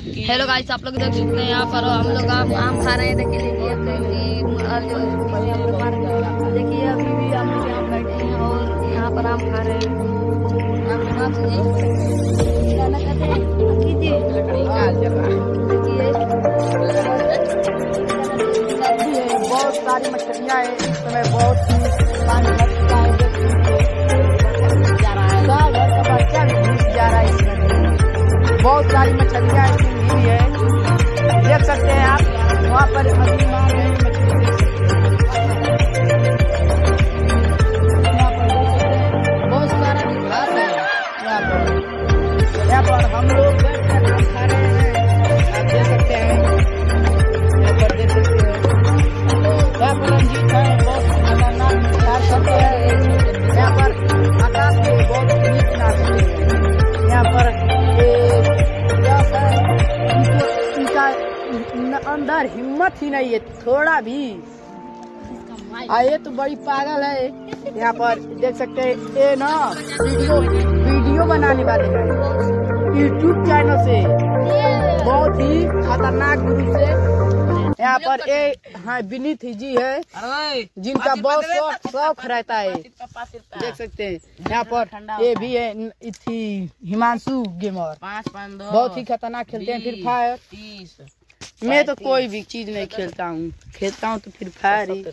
Hello guys आप लोग देख सकते हैं यहाँ पर हम लोग आम आम खा रहे हैं। देखिए देखिए लोग अभी भी हम लोग यहाँ बैठे हैं और यहाँ पर आम खा रहे हैं। बहुत सारी मछलियाँ हैं। इस समय बहुत पानी भर चुका है। जा रहा है। बहुत सारी मछलियाँ है। यहाँ पर हम लोग खा रहे हैं, आप देख सकते हैं। यहाँ पर देख सकते हैं। यहाँ पर रंजीत है बहुत खतरनाक हैं। यहाँ पर आकाश बहुत यहाँ पर अंदर हिम्मत ही नहीं है, थोड़ा भी। आ ये तो बड़ी पागल है। यहाँ पर देख सकते हैं, ये ना, वीडियो वीडियो बनाने वाले हैं। यूट्यूब चैनल से। बहुत ही खतरनाक ग्रुप से। यहाँ पर ए हाँ विनीत जी है जिनका बहुत शौक शौक रहता है। देख सकते हैं। यहाँ पर ये भी है। इथी हिमांशु गेमर। बहुत ही खतरनाक खेलते हैं फ्री फायर। मैं तो कोई भी चीज़ नहीं खेलता हूँ। खेलता हूँ तो फ्री फायर ही।